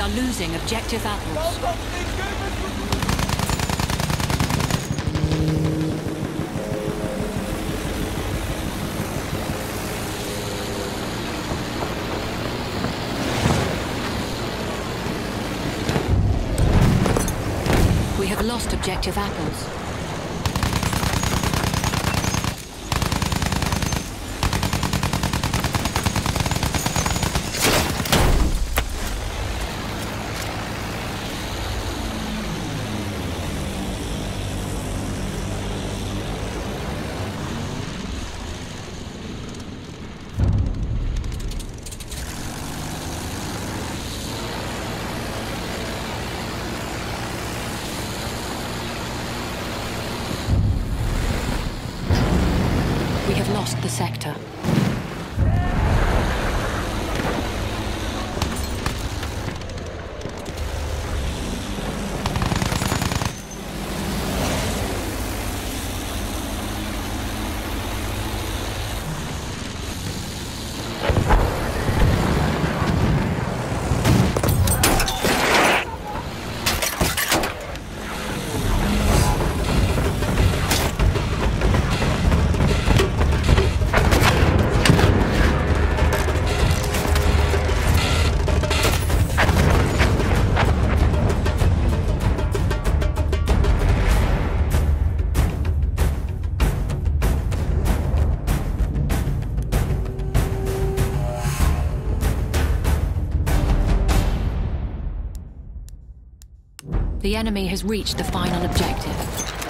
We are losing objective apples. We have lost objective apples. We have lost the sector. The enemy has reached the final objective.